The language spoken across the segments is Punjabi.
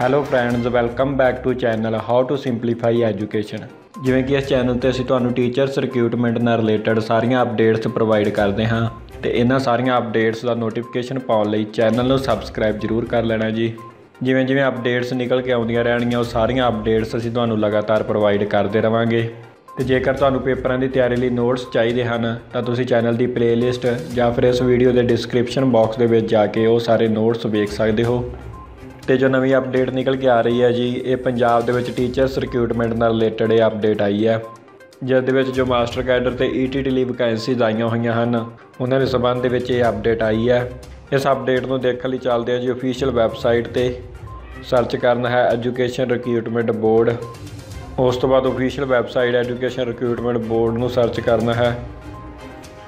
Hello friends welcome back to channel how to simplify education ਜਿਵੇਂ ਕਿ ਇਸ ਚੈਨਲ ਤੇ ਅਸੀਂ ਤੁਹਾਨੂੰ ਟੀਚਰਸ ਰਿਕਰੂਟਮੈਂਟ ਨਾਲ ਰਿਲੇਟਡ ਸਾਰੀਆਂ ਅਪਡੇਟਸ ਪ੍ਰੋਵਾਈਡ ਕਰਦੇ ਹਾਂ। ਤੇ ਇਹਨਾਂ ਸਾਰੀਆਂ ਅਪਡੇਟਸ ਦਾ ਨੋਟੀਫਿਕੇਸ਼ਨ ਪਾਉਣ ਲਈ ਚੈਨਲ ਨੂੰ ਸਬਸਕ੍ਰਾਈਬ ਜ਼ਰੂਰ ਕਰ ਲੈਣਾ ਜੀ। ਜਿਵੇਂ ਜਿਵੇਂ ਅਪਡੇਟਸ ਨਿਕਲ ਕੇ ਆਉਂਦੀਆਂ ਰਹਿਣਗੀਆਂ, ਉਹ ਸਾਰੀਆਂ ਅਪਡੇਟਸ ਅਸੀਂ ਤੁਹਾਨੂੰ ਲਗਾਤਾਰ ਪ੍ਰੋਵਾਈਡ ਕਰਦੇ ਰਵਾਂਗੇ। ਤੇ ਜੇਕਰ ਤੁਹਾਨੂੰ ਪੇਪਰਾਂ ਦੀ ਤਿਆਰੀ ਲਈ ਨੋਟਸ ਚਾਹੀਦੇ ਹਨ, ਤਾਂ ਤੁਸੀਂ ਚੈਨਲ ਦੀ ਪਲੇਲਿਸਟ ਜਾਂ ਫਿਰ ਇਸ ਵੀਡੀਓ ਦੇ ਡਿਸਕ੍ਰਿਪਸ਼ਨ ਬਾਕਸ ਦੇ ਵਿੱਚ ਜਾ ਕੇ ਉਹ ਸਾਰੇ ਨੋਟਸ ਵੇਖ ਸਕਦੇ ਹੋ। ਤੇ ਜੋ ਨਵੀਂ ਅਪਡੇਟ ਨਿਕਲ ਕੇ ਆ ਰਹੀ ਹੈ ਜੀ। ਇਹ ਪੰਜਾਬ ਦੇ ਵਿੱਚ ਟੀਚਰਸ ਰਿਕਰੂਟਮੈਂਟ ਨਾਲ ਰਿਲੇਟਡ ਇਹ ਅਪਡੇਟ ਆਈ ਹੈ। ਜਿਸ ਦੇ ਵਿੱਚ ਜੋ ਮਾਸਟਰ ਕੈਡਰ ਤੇ ਈਟੀਟੀ ਲਈ ਵੈਕੈਂਸੀਜ਼ ਆਈਆਂ ਹੋਈਆਂ ਹਨ, ਉਹਨਾਂ ਦੇ ਸਬੰਧ ਦੇ ਵਿੱਚ ਇਹ ਅਪਡੇਟ ਆਈ ਹੈ। ਇਸ ਅਪਡੇਟ ਨੂੰ ਦੇਖਣ ਲਈ ਚੱਲਦੇ ਹਾਂ ਜੀ ਅਫੀਸ਼ੀਅਲ ਵੈਬਸਾਈਟ ਤੇ। ਸਰਚ ਕਰਨਾ ਹੈ ਐਜੂਕੇਸ਼ਨ ਰਿਕਰੂਟਮੈਂਟ ਬੋਰਡ ਉਸ ਤੋਂ ਬਾਅਦ official website education recruitment board ਨੂੰ ਸਰਚ ਕਰਨਾ ਹੈ।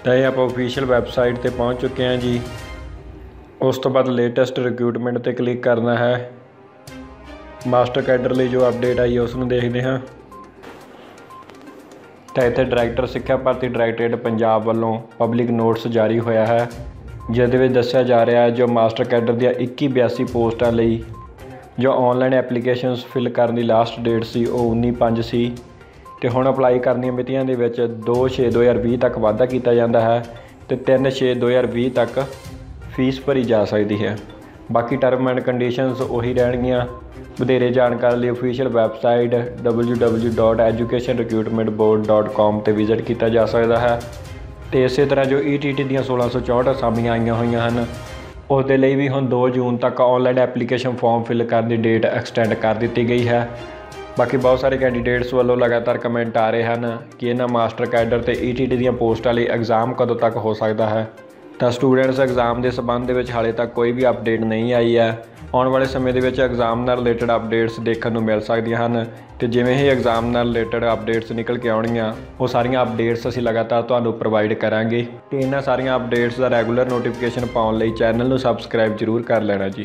ਤਾਂ ਇਹ ਆਪਾਂ ਅਫੀਸ਼ੀਅਲ ਵੈਬਸਾਈਟ ਤੇ ਪਹੁੰਚ ਚੁੱਕੇ ਹਾਂ ਜੀ। ਉਸ ਤੋਂ ਬਾਅਦ ਲੇਟੈਸਟ ਰਿਕਰੂਟਮੈਂਟ ਤੇ ਕਲਿੱਕ ਕਰਨਾ ਹੈ। ਮਾਸਟਰ ਕੈਡਰ ਲਈ ਜੋ ਅਪਡੇਟ ਆਈ ਹੈ ਉਸ ਨੂੰ ਦੇਖਦੇ ਹਾਂ। ਤਾਂ ਇੱਥੇ ਡਾਇਰੈਕਟਰ ਸਿੱਖਿਆ ਭਰਤੀ ਡਾਇਰੈਕਟਰੇਟ ਪੰਜਾਬ ਵੱਲੋਂ ਪਬਲਿਕ ਨੋਟਿਸ ਜਾਰੀ ਹੋਇਆ ਹੈ ਜਿਸ ਦੇ ਵਿੱਚ ਦੱਸਿਆ ਜਾ ਰਿਹਾ ਹੈ ਜੋ ਮਾਸਟਰ ਕੈਡਰ ਦੀਆਂ 2182 ਪੋਸਟਾਂ ਲਈ ਜੋ ਆਨਲਾਈਨ ਐਪਲੀਕੇਸ਼ਨਸ ਫਿਲ ਕਰਨ ਦੀ ਲਾਸਟ ਡੇਟ ਸੀ, ਉਹ 19/5 ਸੀ। ਤੇ ਹੁਣ ਅਪਲਾਈ ਕਰਨ ਦੀਆਂ ਮਿਤੀਆਂ ਦੇ ਵਿੱਚ 2/6/2020 ਤੱਕ ਵਾਧਾ ਕੀਤਾ ਜਾਂਦਾ ਹੈ ਤੇ 3/6/2020 ਤੱਕ ਫੀਸ ਭਰੀ ਜਾ ਸਕਦੀ ਹੈ। ਬਾਕੀ ਟਰਮ ਐਂਡ ਕੰਡੀਸ਼ਨਸ ਉਹੀ ਰਹਿਣਗੀਆਂ। ਵਧੇਰੇ ਜਾਣਕਾਰੀ ਲਈ ਅਫੀਸ਼ੀਅਲ ਵੈਬਸਾਈਟ www.educationrecruitmentboard.com ਤੇ ਵਿਜ਼ਿਟ ਕੀਤਾ ਜਾ ਸਕਦਾ ਹੈ। ਤੇ ਇਸੇ ਤਰ੍ਹਾਂ ਜੋ ETT ਦੀਆਂ 1664 ਅਸਾਮੀਆਂ ਆਈਆਂ ਹੋਈਆਂ ਹਨ ਉਸ ਦੇ ਲਈ ਵੀ ਹੁਣ 2 ਜੂਨ ਤੱਕ ਆਨਲਾਈਨ ਐਪਲੀਕੇਸ਼ਨ ਫਾਰਮ ਫਿਲ ਕਰਨ ਦੀ ਡੇਟ ਐਕਸਟੈਂਡ ਕਰ ਦਿੱਤੀ ਗਈ ਹੈ। ਬਾਕੀ ਬਹੁਤ ਸਾਰੇ ਕੈਂਡੀਡੇਟਸ ਵੱਲੋਂ ਲਗਾਤਾਰ ਕਮੈਂਟ ਆ ਰਹੇ ਹਨ ਕਿ ਇਹਨਾਂ ਮਾਸਟਰ ਕੈਡਰ ਤੇ ETT ਦੀਆਂ ਪੋਸਟਾਂ ਲਈ ਐਗਜ਼ਾਮ ਕਦੋਂ ਤੱਕ ਹੋ ਸਕਦਾ ਹੈ। ਤਾਂ ਸਟੂਡੈਂਟਸ ਐਗਜ਼ਾਮ ਦੇ ਸਬੰਧ ਦੇ ਵਿੱਚ ਹਾਲੇ ਤੱਕ ਕੋਈ ਵੀ ਅਪਡੇਟ ਨਹੀਂ ਆਈ ਹੈ। ਆਉਣ ਵਾਲੇ ਸਮੇਂ ਦੇ ਵਿੱਚ ਐਗਜ਼ਾਮ ਨਾਲ ਰਿਲੇਟਡ ਅਪਡੇਟਸ ਦੇਖਣ ਨੂੰ ਮਿਲ ਸਕਦੀਆਂ ਹਨ ਤੇ ਜਿਵੇਂ ਹੀ ਐਗਜ਼ਾਮ ਨਾਲ ਰਿਲੇਟਡ ਅਪਡੇਟਸ ਨਿਕਲ ਕੇ ਆਉਣਗੀਆਂ, ਉਹ ਸਾਰੀਆਂ ਅਪਡੇਟਸ ਅਸੀਂ ਲਗਾਤਾਰ ਤੁਹਾਨੂੰ ਪ੍ਰੋਵਾਈਡ ਕਰਾਂਗੇ। ਤੇ ਇਹਨਾਂ ਸਾਰੀਆਂ ਅਪਡੇਟਸ ਦਾ ਰੈਗੂਲਰ ਨੋਟੀਫਿਕੇਸ਼ਨ ਪਾਉਣ ਲਈ ਚੈਨਲ ਨੂੰ ਸਬਸਕ੍ਰਾਈਬ ਜ਼ਰੂਰ ਕਰ ਲੈਣਾ ਜੀ।